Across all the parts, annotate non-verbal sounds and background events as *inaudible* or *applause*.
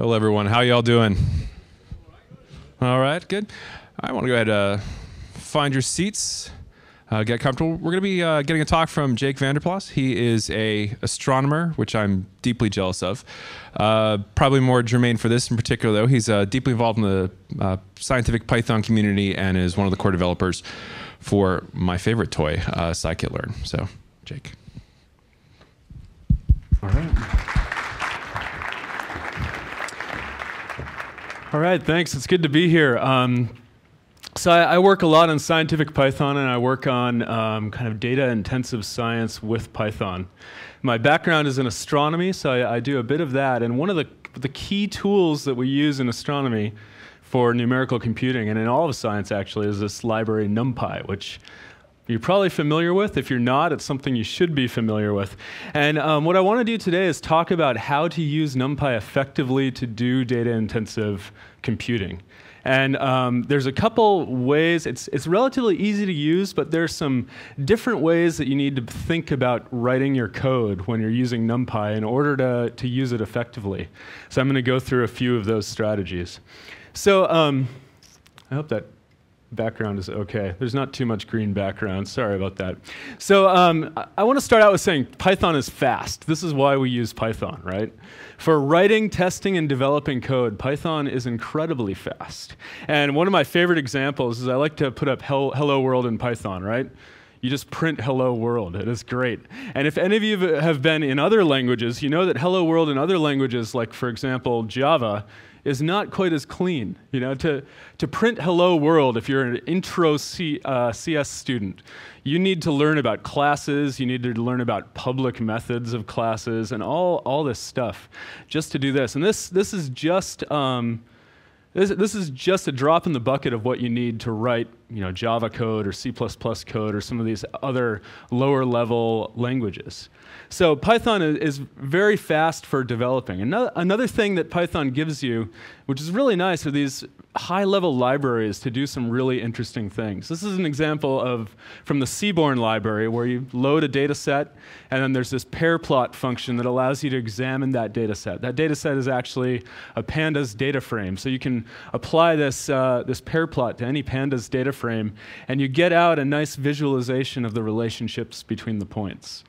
Hello, everyone. How y'all doing? All right, good. I want to go ahead and uh, find your seats, uh, get comfortable. We're going to be uh, getting a talk from Jake Vanderplas. He is a astronomer, which I'm deeply jealous of. Uh, probably more germane for this in particular, though. He's uh, deeply involved in the uh, scientific Python community and is one of the core developers for my favorite toy, uh, scikit-learn. So, Jake. All right. All right, thanks. It's good to be here. Um, so I, I, work a lot on scientific Python, and I work on um, kind of data-intensive science with Python. My background is in astronomy, so I, I, do a bit of that. And one of the, the key tools that we use in astronomy for numerical computing, and in all of science actually, is this library NumPy, which you're probably familiar with. If you're not, it's something you should be familiar with. And um, what I want to do today is talk about how to use NumPy effectively to do data intensive computing. And um, there's a couple ways, it's, it's relatively easy to use, but there's some different ways that you need to think about writing your code when you're using NumPy in order to, to use it effectively. So I'm going to go through a few of those strategies. So um, I hope that background is okay. There's not too much green background. Sorry about that. So um, I, I want to start out with saying Python is fast. This is why we use Python, right? For writing, testing, and developing code, Python is incredibly fast. And one of my favorite examples is I like to put up hello world in Python, right? you just print hello world. It is great. And if any of you have been in other languages, you know that hello world in other languages, like for example Java, is not quite as clean. You know, to, to print hello world, if you're an intro C, uh, CS student, you need to learn about classes, you need to learn about public methods of classes, and all, all this stuff just to do this. And this, this is just, um, this, this is just a drop in the bucket of what you need to write you know, Java code or C++ code or some of these other lower level languages. So Python is, very fast for developing. Another, thing that Python gives you, which is really nice, are these high-level libraries to do some really interesting things. This is an example of from the Seaborn library where you load a data set and then there's this pair plot function that allows you to examine that data set. That data set is actually a pandas data frame. So you can apply this, uh, this pair plot to any pandas data frame and you get out a nice visualization of the relationships between the points.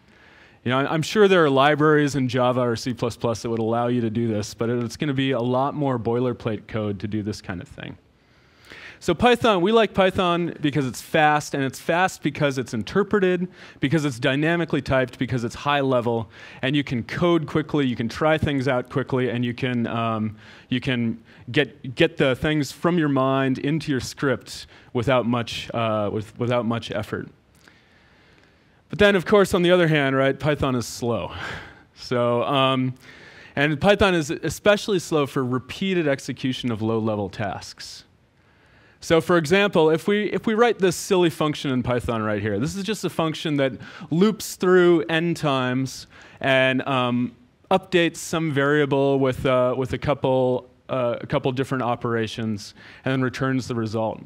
You know, I'm sure there are libraries in Java or C++ that would allow you to do this, but it's going to be a lot more boilerplate code to do this kind of thing. So Python, we like Python because it's fast, and it's fast because it's interpreted, because it's dynamically typed, because it's high level, and you can code quickly, you can try things out quickly, and you can, um, you can get, get the things from your mind into your script without much, uh, with, without much effort. But then, of course, on the other hand, right, Python is slow. So, um, and Python is especially slow for repeated execution of low-level tasks. So for example, if we, if we write this silly function in Python right here, this is just a function that loops through n times and um, updates some variable with, uh, with a, couple, uh, a couple different operations and then returns the result.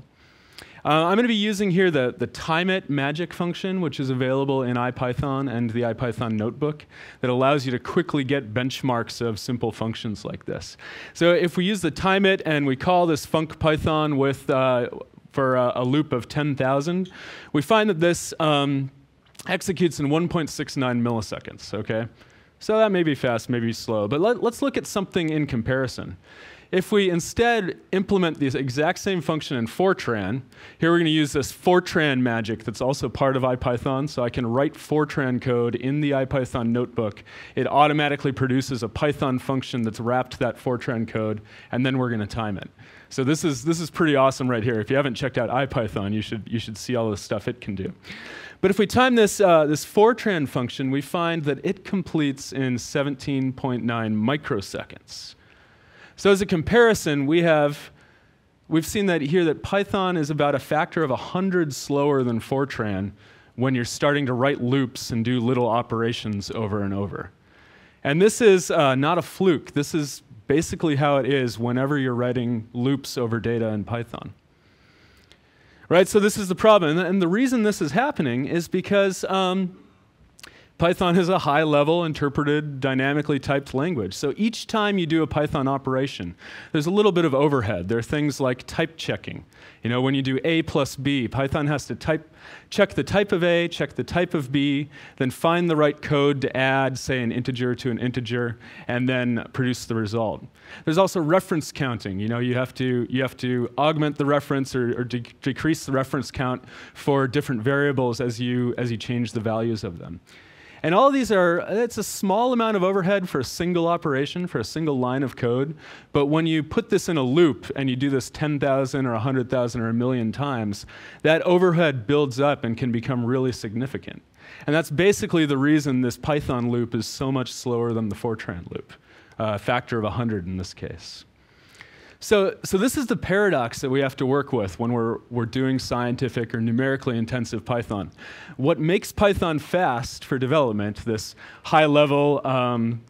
Uh, I'm going to be using here the, the timeit magic function, which is available in IPython and the IPython notebook that allows you to quickly get benchmarks of simple functions like this. So if we use the timeit and we call this funcpython with, uh, for a, a, loop of 10,000, we find that this um, executes in 1.69 milliseconds, okay? So that may be fast, maybe slow, but let, let's look at something in comparison. If we instead implement the exact same function in Fortran, here we're going to use this Fortran magic that's also part of IPython. So I can write Fortran code in the IPython notebook. It automatically produces a Python function that's wrapped that Fortran code, and then we're going to time it. So this is, this is pretty awesome right here. If you haven't checked out IPython, you should, you should see all the stuff it can do. But if we time this, uh, this Fortran function, we find that it completes in 17.9 microseconds. So as a comparison, we have we've seen that here that Python is about a factor of 100 slower than Fortran when you're starting to write loops and do little operations over and over. And this is uh, not a fluke. This is basically how it is whenever you're writing loops over data in Python. Right, so this is the problem. And the reason this is happening is because um, Python is a high level interpreted dynamically typed language. So each time you do a Python operation, there's a little bit of overhead. There are things like type checking. You know, when you do A plus B, Python has to type, check the type of A, check the type of B, then find the right code to add, say, an integer to an integer, and then produce the result. There's also reference counting. You know, you have to, you have to augment the reference or, or de decrease the reference count for different variables as you, as you change the values of them. And all these are, it's a small amount of overhead for a single operation, for a single line of code. But when you put this in a loop and you do this 10,000 or 100,000 or a million times, that overhead builds up and can become really significant. And that's basically the reason this Python loop is so much slower than the Fortran loop, a factor of 100 in this case. So, so this is the paradox that we have to work with when we're, we're doing scientific or numerically intensive Python. What makes Python fast for development, this high level, um,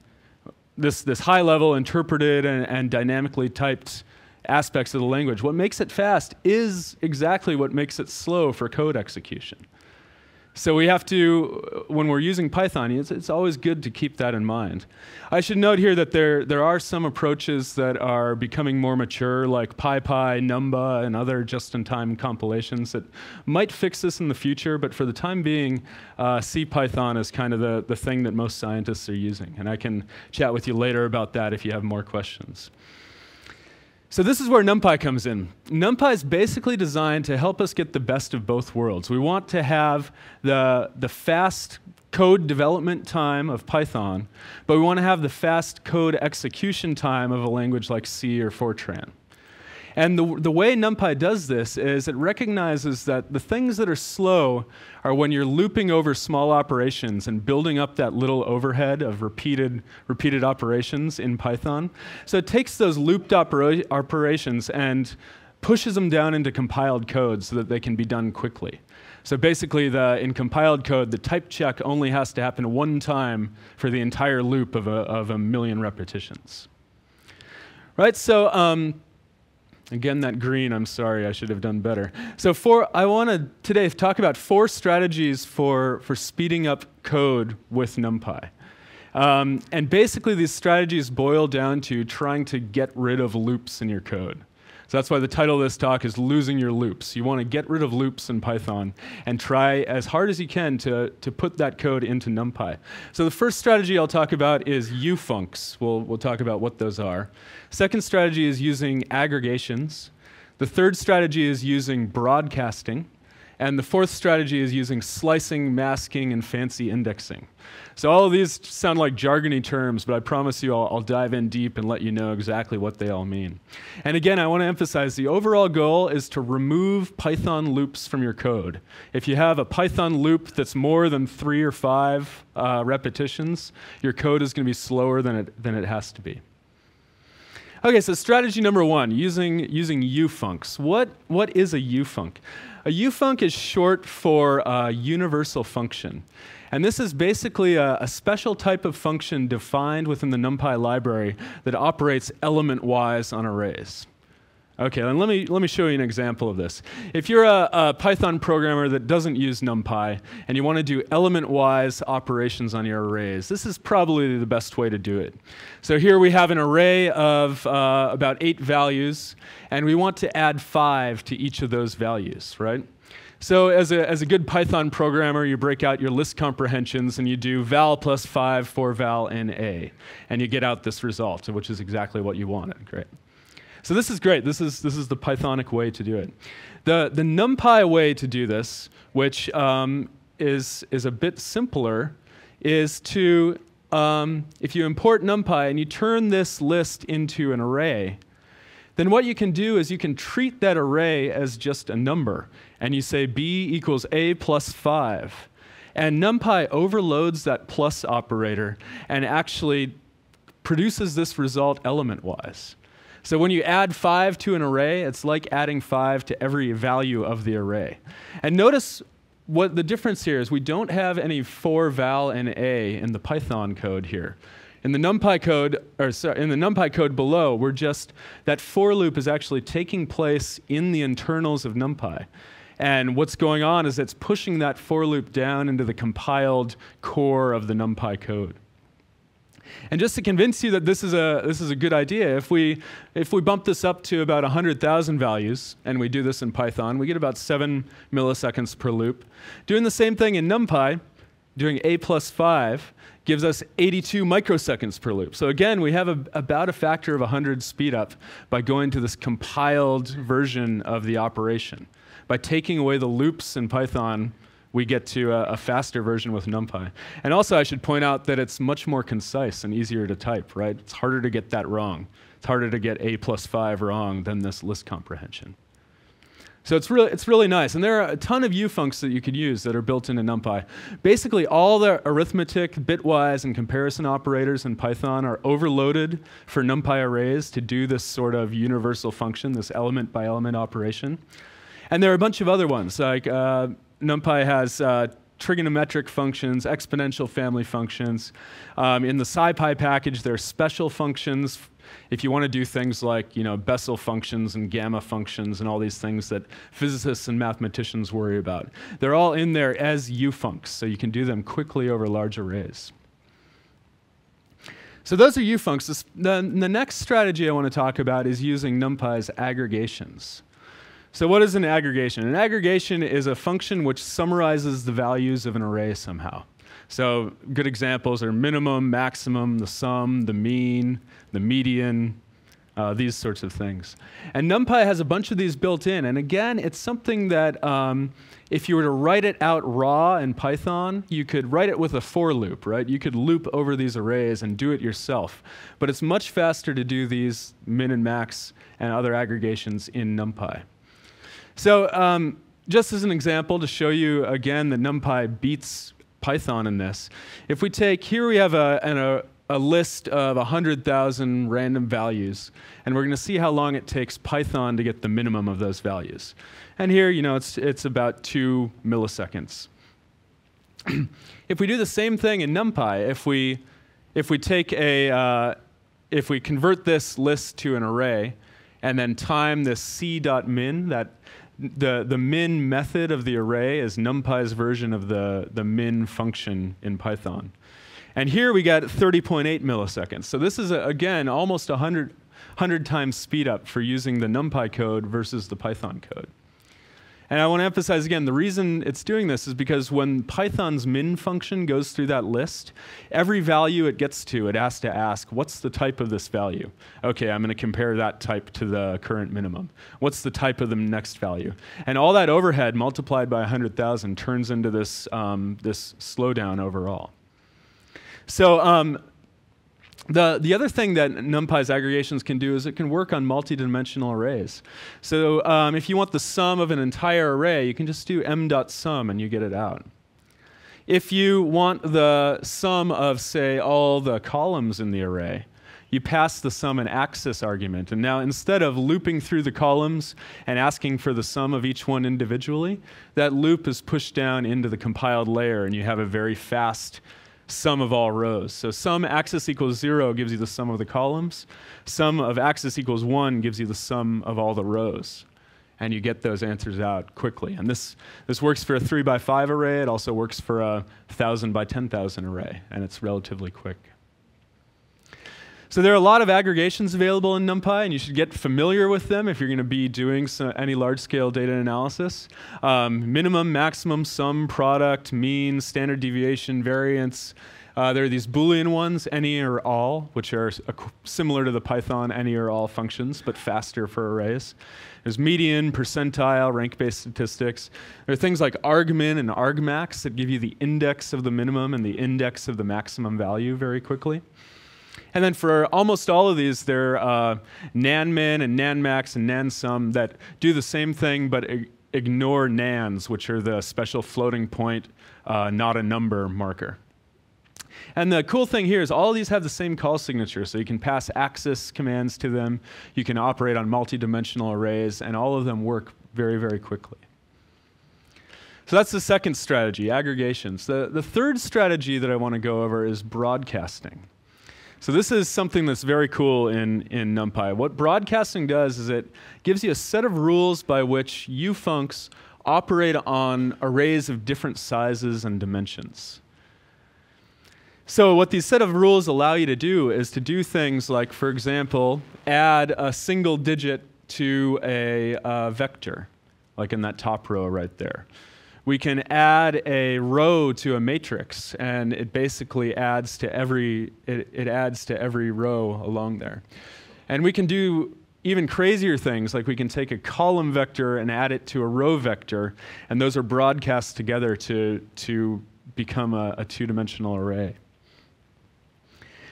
this, this high level interpreted and, and dynamically typed aspects of the language, what makes it fast is exactly what makes it slow for code execution. So we have to, when we're using Python, it's, it's, always good to keep that in mind. I should note here that there, there are some approaches that are becoming more mature, like PyPy, Numba, and other just-in-time compilations that might fix this in the future, but for the time being, uh, CPython is kind of the, the thing that most scientists are using. And I can chat with you later about that if you have more questions. So this is where NumPy comes in. NumPy is basically designed to help us get the best of both worlds. We want to have the, the fast code development time of Python, but we want to have the fast code execution time of a language like C or Fortran. And the, the way NumPy does this is it recognizes that the things that are slow are when you're looping over small operations and building up that little overhead of repeated, repeated operations in Python. So it takes those looped opera operations and pushes them down into compiled code so that they can be done quickly. So basically, the, in compiled code, the type check only has to happen one time for the entire loop of a, of a million repetitions. Right, so um, Again, that green, I'm sorry, I should have done better. So for, I want to today talk about four strategies for, for speeding up code with NumPy. Um, and basically, these strategies boil down to trying to get rid of loops in your code. So that's why the title of this talk is Losing Your Loops. You want to get rid of loops in Python and try as hard as you can to, to put that code into NumPy. So the first strategy I'll talk about is ufuncs. We'll, we'll talk about what those are. Second strategy is using aggregations. The third strategy is using broadcasting. And the fourth strategy is using slicing, masking, and fancy indexing. So all of these sound like jargony terms, but I promise you I'll, I'll, dive in deep and let you know exactly what they all mean. And again, I want to emphasize the overall goal is to remove Python loops from your code. If you have a Python loop that's more than three or five uh, repetitions, your code is going to be slower than it, than it has to be. Okay, so strategy number one, using, using ufuncs. What, what is a ufunc? A ufunc is short for a universal function. And this is basically a, a, special type of function defined within the NumPy library that operates element-wise on arrays. Okay, and let me, let me show you an example of this. If you're a, a Python programmer that doesn't use NumPy and you want to do element-wise operations on your arrays, this is probably the best way to do it. So here we have an array of uh, about eight values, and we want to add five to each of those values, right? So as a, as a good Python programmer, you break out your list comprehensions and you do val plus 5 for val in A. And you get out this result, which is exactly what you wanted. Great. So this is great. This is, this is the Pythonic way to do it. The, the NumPy way to do this, which um, is, is a bit simpler, is to, um, if you import NumPy and you turn this list into an array, then what you can do is you can treat that array as just a number. And you say b equals a plus 5. And NumPy overloads that plus operator and actually produces this result element-wise. So when you add 5 to an array, it's like adding 5 to every value of the array. And notice what the difference here is we don't have any for val and a in the Python code here. In the NumPy code, or sorry, in the NumPy code below, we're just that for loop is actually taking place in the internals of NumPy. And what's going on is it's pushing that for loop down into the compiled core of the NumPy code. And just to convince you that this is a, this is a good idea, if we, if we bump this up to about 100,000 values, and we do this in Python, we get about 7 milliseconds per loop. Doing the same thing in NumPy, doing a plus 5, gives us 82 microseconds per loop. So again, we have a, about a factor of 100 speed up by going to this compiled version of the operation. By taking away the loops in Python, we get to a, a, faster version with NumPy. And also, I should point out that it's much more concise and easier to type, right? It's harder to get that wrong. It's harder to get a plus 5 wrong than this list comprehension. So it's really, it's really nice. And there are a ton of ufuncs that you could use that are built into NumPy. Basically, all the arithmetic, bitwise, and comparison operators in Python are overloaded for NumPy arrays to do this sort of universal function, this element by element operation. And there are a bunch of other ones, like uh, NumPy has uh, trigonometric functions, exponential family functions. Um, in the SciPy package, there are special functions if you want to do things like you know, Bessel functions and gamma functions and all these things that physicists and mathematicians worry about. They're all in there as ufuncs, so you can do them quickly over large arrays. So those are ufuncs. The, the next strategy I want to talk about is using NumPy's aggregations. So what is an aggregation? An aggregation is a function which summarizes the values of an array somehow. So good examples are minimum, maximum, the sum, the mean, the median, uh, these sorts of things. And NumPy has a bunch of these built in. And again, it's something that um, if you were to write it out raw in Python, you could write it with a for loop, right? You could loop over these arrays and do it yourself. But it's much faster to do these min and max and other aggregations in NumPy. So um, just as an example to show you again that NumPy beats Python in this, if we take, here we have a, an, a a list of 100,000 random values, and we're going to see how long it takes Python to get the minimum of those values. And here, you know, it's, it's about two milliseconds. *clears throat* if we do the same thing in NumPy, if we, if we take a, uh, if we convert this list to an array, and then time this c.min, that the, the min method of the array is NumPy's version of the, the min function in Python. And here we got 30.8 milliseconds. So this is, a, again, almost 100, 100 times speed up for using the NumPy code versus the Python code. And I want to emphasize again, the reason it's doing this is because when Python's min function goes through that list, every value it gets to, it has to ask, what's the type of this value? Okay, I'm going to compare that type to the current minimum. What's the type of the next value? And all that overhead multiplied by 100,000 turns into this, um, this slowdown overall. So um, the, the other thing that NumPy's aggregations can do is it can work on multi-dimensional arrays. So um, if you want the sum of an entire array, you can just do m.sum and you get it out. If you want the sum of, say, all the columns in the array, you pass the sum and axis argument. And now instead of looping through the columns and asking for the sum of each one individually, that loop is pushed down into the compiled layer and you have a very fast sum of all rows. So sum axis equals zero gives you the sum of the columns. Sum of axis equals one gives you the sum of all the rows. And you get those answers out quickly. And this, this works for a three by five array. It also works for a thousand by 10,000 array. And it's relatively quick. So there are a lot of aggregations available in NumPy, and you should get familiar with them if you're going to be doing any large-scale data analysis. Um, minimum, maximum, sum, product, mean, standard deviation, variance. Uh, there are these Boolean ones, any or all, which are similar to the Python any or all functions, but faster for arrays. There's median, percentile, rank-based statistics. There are things like argmin and argmax that give you the index of the minimum and the index of the maximum value very quickly. And then for almost all of these, there are uh, nanmin and nanmax and nansum that do the same thing but ignore nans, which are the special floating point, uh, not a number marker. And the cool thing here is all these have the same call signature, so you can pass axis commands to them, you can operate on multi-dimensional arrays, and all of them work very, very quickly. So that's the second strategy, aggregations. The, the third strategy that I want to go over is broadcasting. So this is something that's very cool in, in NumPy. What broadcasting does is it gives you a set of rules by which ufuncs operate on arrays of different sizes and dimensions. So, what these set of rules allow you to do is to do things like, for example, add a single digit to a uh, vector, like in that top row right there. We can add a row to a matrix, and it basically adds to every it, it adds to every row along there. And we can do even crazier things, like we can take a column vector and add it to a row vector, and those are broadcast together to, to become a, a two-dimensional array.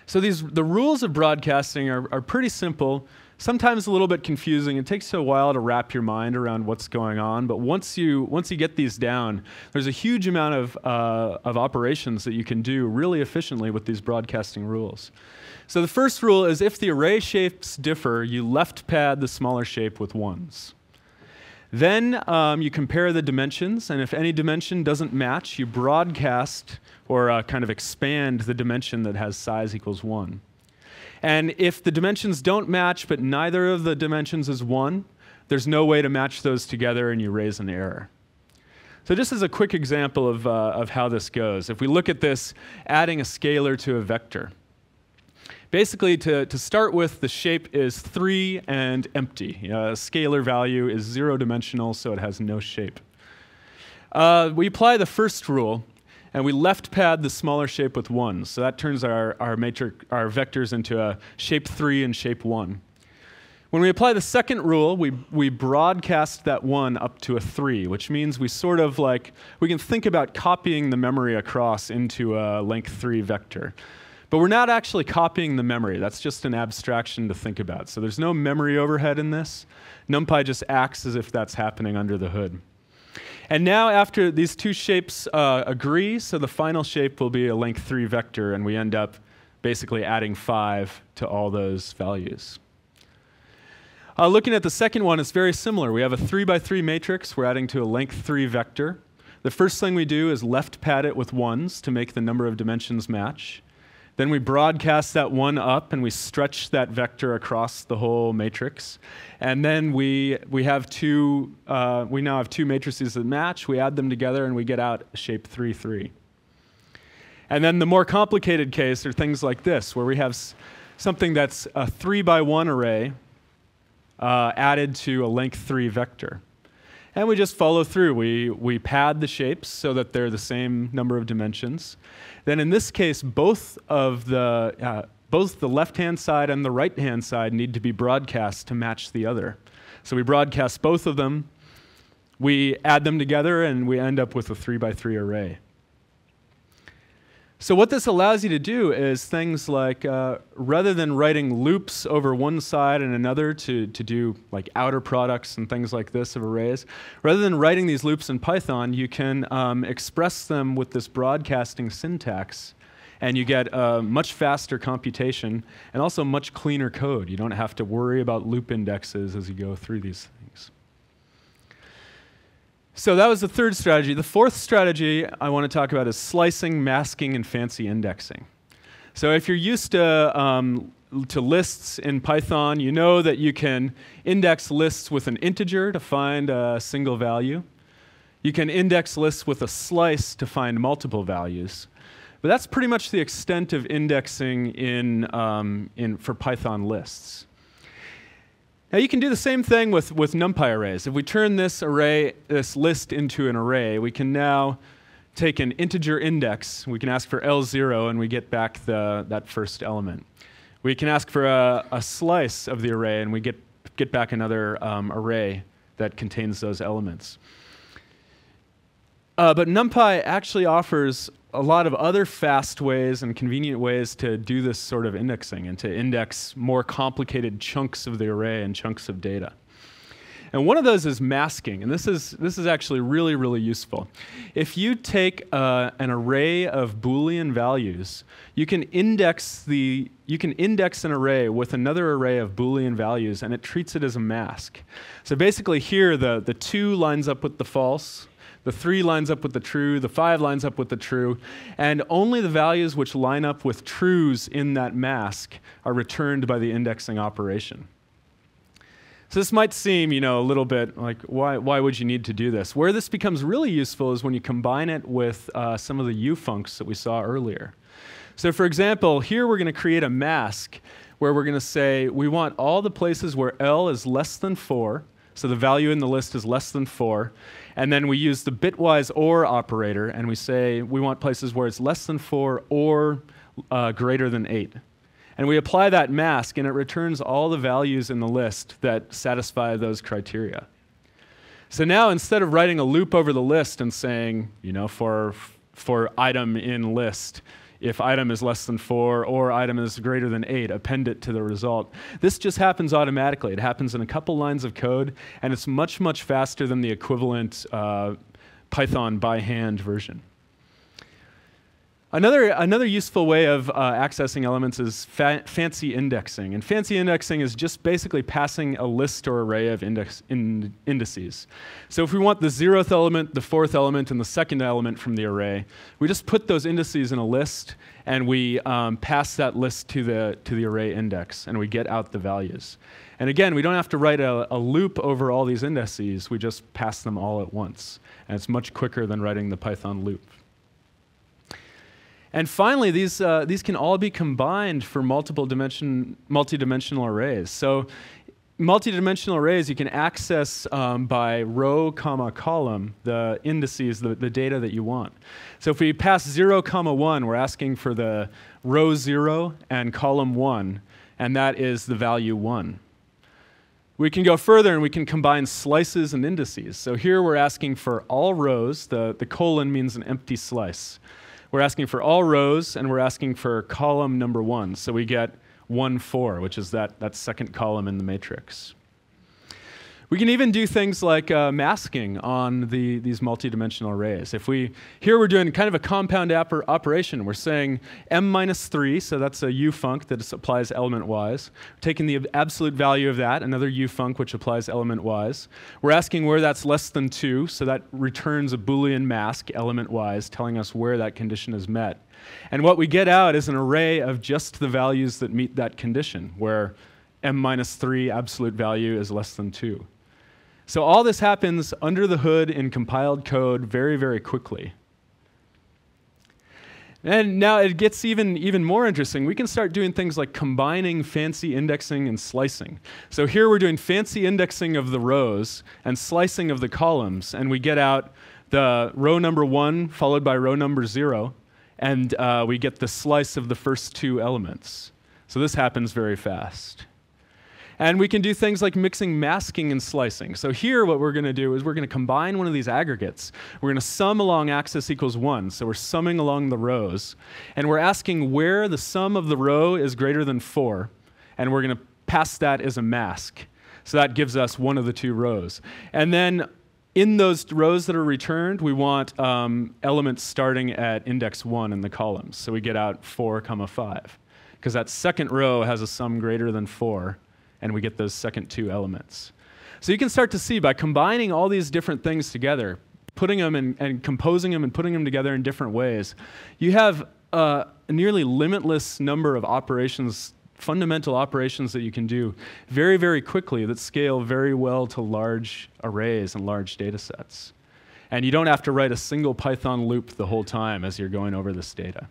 So these, the rules of broadcasting are, are pretty simple, sometimes a little bit confusing. It takes a while to wrap your mind around what's going on, but once you, once you get these down, there's a huge amount of, uh, of operations that you can do really efficiently with these broadcasting rules. So the first rule is if the array shapes differ, you left pad the smaller shape with ones. Then um, you compare the dimensions, and if any dimension doesn't match, you broadcast or uh, kind of expand the dimension that has size equals 1. And if the dimensions don't match, but neither of the dimensions is 1, there's no way to match those together and you raise an error. So just as a quick example of, uh, of how this goes, if we look at this adding a scalar to a vector, basically to, to start with, the shape is 3 and empty. Uh, scalar value is zero dimensional, so it has no shape. Uh, we apply the first rule, and we left pad the smaller shape with 1. So that turns our, our, matrix, our vectors into a shape 3 and shape 1. When we apply the second rule, we, we broadcast that 1 up to a 3, which means we sort of like, we can think about copying the memory across into a length 3 vector. But we're not actually copying the memory. That's just an abstraction to think about. So there's no memory overhead in this. NumPy just acts as if that's happening under the hood. And now after these two shapes uh, agree, so the final shape will be a length 3 vector, and we end up basically adding 5 to all those values. Uh, looking at the second one, it's very similar. We have a 3 by 3 matrix. We're adding to a length 3 vector. The first thing we do is left pad it with 1s to make the number of dimensions match. Then we broadcast that one up and we stretch that vector across the whole matrix. And then we, we have two, uh, we now have two matrices that match. We add them together and we get out shape 3, 3. And then the more complicated case are things like this, where we have something that's a 3 by 1 array uh, added to a length 3 vector. And we just follow through. We, we pad the shapes so that they're the same number of dimensions. Then in this case, both of the, uh, both the left-hand side and the right-hand side need to be broadcast to match the other. So we broadcast both of them. We add them together, and we end up with a three by three array. So what this allows you to do is things like, uh, rather than writing loops over one side and another to, to do like outer products and things like this of arrays, rather than writing these loops in Python, you can um, express them with this broadcasting syntax and you get a much faster computation and also much cleaner code. You don't have to worry about loop indexes as you go through these so that was the third strategy. The fourth strategy I want to talk about is slicing, masking, and fancy indexing. So if you're used to, um, to lists in Python, you know that you can index lists with an integer to find a single value. You can index lists with a slice to find multiple values. But that's pretty much the extent of indexing in, um, in, for Python lists. Now you can do the same thing with, with NumPy arrays. If we turn this array, this list into an array, we can now take an integer index. We can ask for L0 and we get back the, that first element. We can ask for a, a slice of the array and we get, get back another um, array that contains those elements. Uh, but NumPy actually offers a lot of other fast ways and convenient ways to do this sort of indexing and to index more complicated chunks of the array and chunks of data. And one of those is masking, and this is, this is actually really, really useful. If you take uh, an array of Boolean values, you can index the you can index an array with another array of Boolean values, and it treats it as a mask. So basically, here the the two lines up with the false, the three lines up with the true, the five lines up with the true, and only the values which line up with trues in that mask are returned by the indexing operation. So this might seem, you know, a little bit like why, why would you need to do this? Where this becomes really useful is when you combine it with uh, some of the U-funcs that we saw earlier. So for example, here we're going to create a mask where we're going to say we want all the places where L is less than 4, so the value in the list is less than 4, and then we use the bitwise OR operator and we say we want places where it's less than 4 or uh, greater than 8. And we apply that mask, and it returns all the values in the list that satisfy those criteria. So now instead of writing a loop over the list and saying, you know, for, for item in list, if item is less than four or item is greater than eight, append it to the result. This just happens automatically. It happens in a couple lines of code, and it's much, much faster than the equivalent uh, Python by hand version. Another, another useful way of uh, accessing elements is fa fancy indexing. And fancy indexing is just basically passing a list or array of index in indices. So if we want the zeroth element, the fourth element, and the second element from the array, we just put those indices in a list and we um, pass that list to the, to the array index and we get out the values. And again, we don't have to write a, a loop over all these indices, we just pass them all at once. And it's much quicker than writing the Python loop. And finally, these, uh, these can all be combined for multiple dimension, multi-dimensional arrays. So multi-dimensional arrays you can access um, by row comma column the indices the, the data that you want. So if we pass 0 comma 1 we're asking for the row 0 and column 1 and that is the value 1 we can go further and we can combine slices and indices. So here we're asking for all rows. The, the colon means an empty slice we're asking for all rows, and we're asking for column number one. So we get 1, 4, which is that, that second column in the matrix. We can even do things like uh, masking on the, these multidimensional arrays. If we, here we're doing kind of a compound operation. We're saying m minus 3, so that's a u-func that applies element-wise. taking the absolute value of that, another u-func which applies element-wise. We're asking where that's less than 2, so that returns a Boolean mask element-wise, telling us where that condition is met. And what we get out is an array of just the values that meet that condition, where m minus 3 absolute value is less than 2. So all this happens under the hood in compiled code very, very quickly. And now it gets even, even more interesting. We can start doing things like combining fancy indexing and slicing. So here we're doing fancy indexing of the rows and slicing of the columns, and we get out the row number one followed by row number zero, and uh, we get the slice of the first two elements. So this happens very fast. And we can do things like mixing masking and slicing. So here what we're going to do is we're going to combine one of these aggregates. We're going to sum along axis equals 1. So we're summing along the rows. And we're asking where the sum of the row is greater than 4. And we're going to pass that as a mask. So that gives us one of the two rows. And then in those rows that are returned, we want um, elements starting at index 1 in the columns. So we get out 4 comma 5. Because that second row has a sum greater than 4 and we get those second two elements. So you can start to see by combining all these different things together, putting them and, and composing them and putting them together in different ways, you have a nearly limitless number of operations, fundamental operations that you can do very, very quickly that scale very well to large arrays and large data sets. And you don't have to write a single Python loop the whole time as you're going over this data.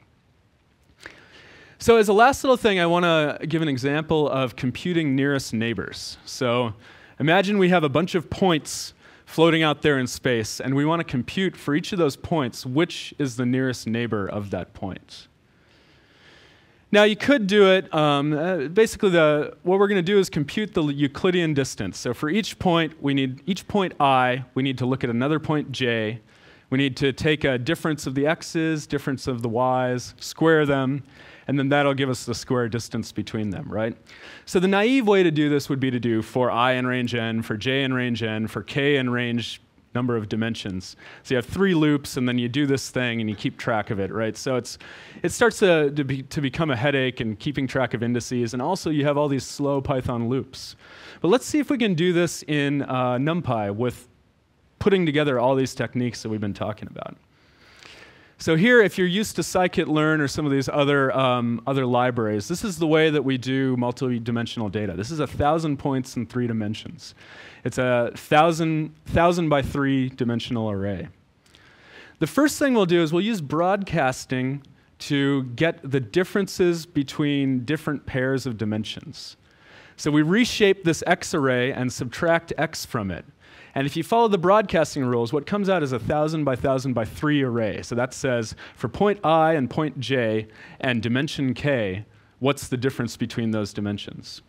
So as a last little thing, I want to give an example of computing nearest neighbors. So imagine we have a bunch of points floating out there in space, and we want to compute for each of those points which is the nearest neighbor of that point. Now you could do it, um, uh, basically the, what we're going to do is compute the Euclidean distance. So for each point, we need, each point i, we need to look at another point j. We need to take a difference of the x's, difference of the y's, square them, and then that'll give us the square distance between them, right? So the naive way to do this would be to do for i in range n, for j in range n, for k in range number of dimensions. So you have three loops, and then you do this thing, and you keep track of it, right? So it's, it starts to, to, be, to become a headache and keeping track of indices, and also you have all these slow Python loops. But let's see if we can do this in uh, NumPy with putting together all these techniques that we've been talking about. So here, if you're used to scikit-learn or some of these other, um, other libraries, this is the way that we do multi-dimensional data. This is a thousand points in three dimensions. It's a thousand, thousand by three dimensional array. The first thing we'll do is we'll use broadcasting to get the differences between different pairs of dimensions. So we reshape this X array and subtract X from it. And if you follow the broadcasting rules, what comes out is a 1,000 by 1,000 by 3 array. So that says for point i and point j and dimension k, what's the difference between those dimensions?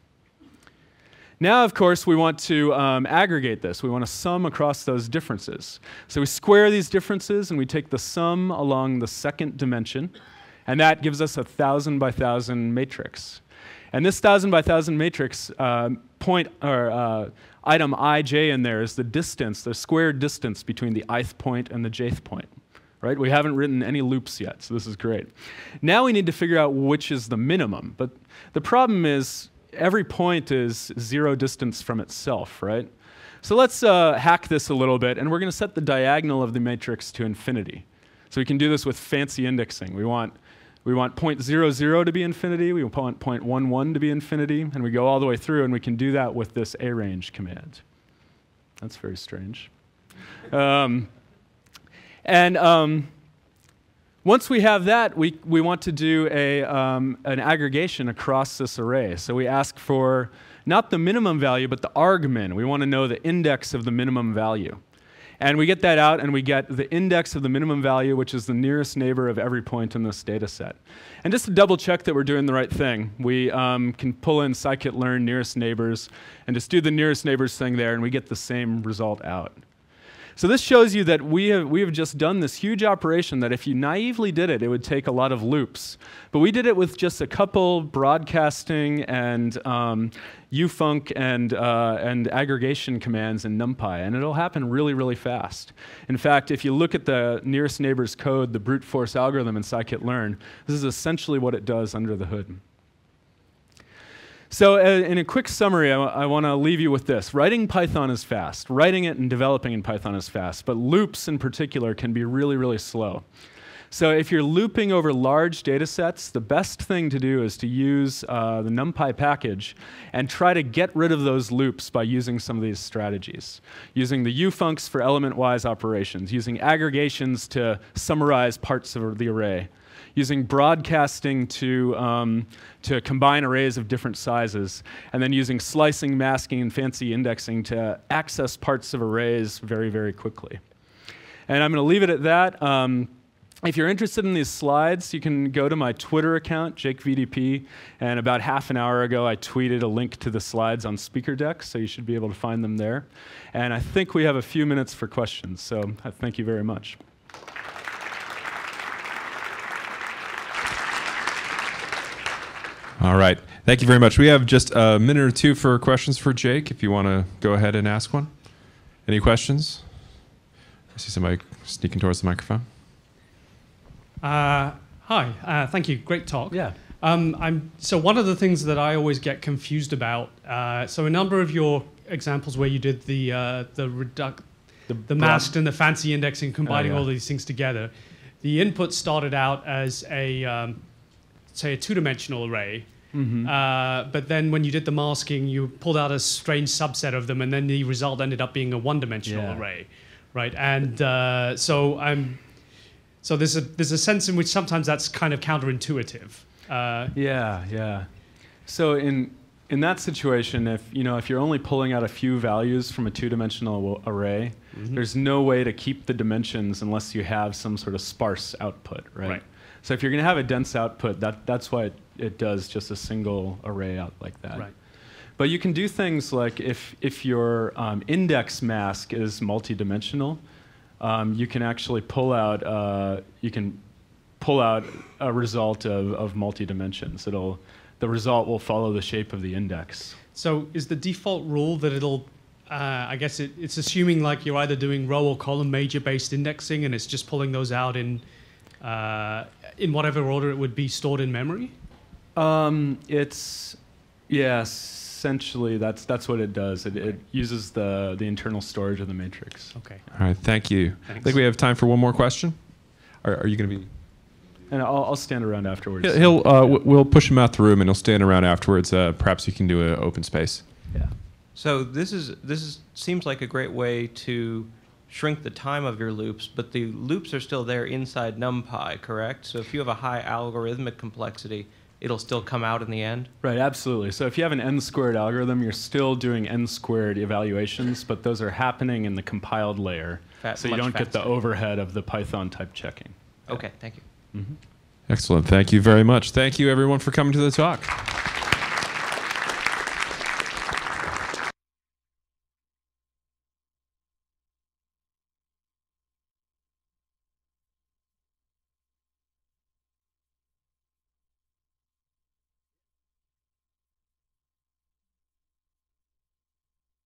Now, of course, we want to um, aggregate this. We want to sum across those differences. So we square these differences and we take the sum along the second dimension, and that gives us a 1,000 by 1,000 matrix. And this 1,000 by 1,000 matrix uh, point, or uh, item ij in there is the distance, the square distance between the ith point and the jth point. Right? We haven't written any loops yet, so this is great. Now we need to figure out which is the minimum. But the problem is every point is zero distance from itself, right? So let's uh, hack this a little bit, and we're going to set the diagonal of the matrix to infinity. So we can do this with fancy indexing. We want we want 0.00 to be infinity, we want 0.11 to be infinity, and we go all the way through, and we can do that with this arange command. That's very strange. Um, and um, once we have that, we, we want to do a, um, an aggregation across this array. So we ask for not the minimum value, but the argmin. We want to know the index of the minimum value. And we get that out and we get the index of the minimum value, which is the nearest neighbor of every point in this data set. And just to double check that we're doing the right thing, we um, can pull in scikit-learn nearest neighbors and just do the nearest neighbors thing there and we get the same result out. So this shows you that we have, we have just done this huge operation that if you naively did it, it would take a lot of loops. But we did it with just a couple broadcasting and um, ufunc and, uh, and aggregation commands in NumPy, and it'll happen really, really fast. In fact, if you look at the nearest neighbor's code, the brute force algorithm in scikit-learn, this is essentially what it does under the hood. So, uh, in a quick summary, I, want to leave you with this. Writing Python is fast. Writing it and developing in Python is fast, but loops in particular can be really, really slow. So, if you're looping over large data sets, the best thing to do is to use uh, the NumPy package and try to get rid of those loops by using some of these strategies. Using the ufuncs for element wise operations, using aggregations to summarize parts of the array using broadcasting to, um, to combine arrays of different sizes, and then using slicing, masking, and fancy indexing to access parts of arrays very, very quickly. And I'm going to leave it at that. Um, if you're interested in these slides, you can go to my Twitter account, JakeVDP, and about half an hour ago I tweeted a link to the slides on SpeakerDeck, so you should be able to find them there. And I think we have a few minutes for questions, so thank you very much. All right. Thank you very much. We have just a minute or two for questions for Jake, if you want to go ahead and ask one. Any questions? I see somebody sneaking towards the microphone. Uh, hi. Uh, thank you. Great talk. Yeah. Um, I'm, so one of the things that I always get confused about, uh, so a number of your examples where you did the uh, the reduc- the, the masked and the fancy indexing, combining oh, yeah. all these things together, the input started out as a um, say a two-dimensional array, Mm-hmm. Uh, but then when you did the masking, you pulled out a strange subset of them, and then the result ended up being a one-dimensional yeah. array, right? And uh, so I'm, so there's a there's a sense in which sometimes that's kind of counterintuitive. Uh, yeah, yeah. So in in that situation, if you know if you're only pulling out a few values from a two-dimensional array, mm-hmm. there's no way to keep the dimensions unless you have some sort of sparse output, right? right. So if you're going to have a dense output, that, that's why it, it does just a single array out like that. Right. But you can do things like if, if your um, index mask is multidimensional, um, you can actually pull out uh, you can pull out a result of, of multi dimensions. It'll the result will follow the shape of the index. So is the default rule that it'll uh, I guess it, it's assuming like you're either doing row or column major based indexing and it's just pulling those out in uh, in whatever order it would be stored in memory? Um, it's yeah, essentially that's that's what it does. It, okay. it, uses the the internal storage of the matrix. Okay. All right. Thank you. Thanks. I think we have time for one more question. are, are you going to be? And I'll, I'll stand around afterwards. He'll. he'll uh, w- we'll push him out the room, and he'll stand around afterwards. Uh, perhaps you can do an open space. Yeah. So this is this is seems like a great way to shrink the time of your loops, but the loops are still there inside NumPy, correct? So if you have a high algorithmic complexity, it'll still come out in the end. Right, absolutely. So if you have an n squared algorithm, you're still doing n squared evaluations, but those are happening in the compiled layer. Fa- so you don't get the overhead of the Python type checking. Okay, thank you. Mm-hmm. Excellent. Thank you very much. Thank you, everyone, for coming to the talk.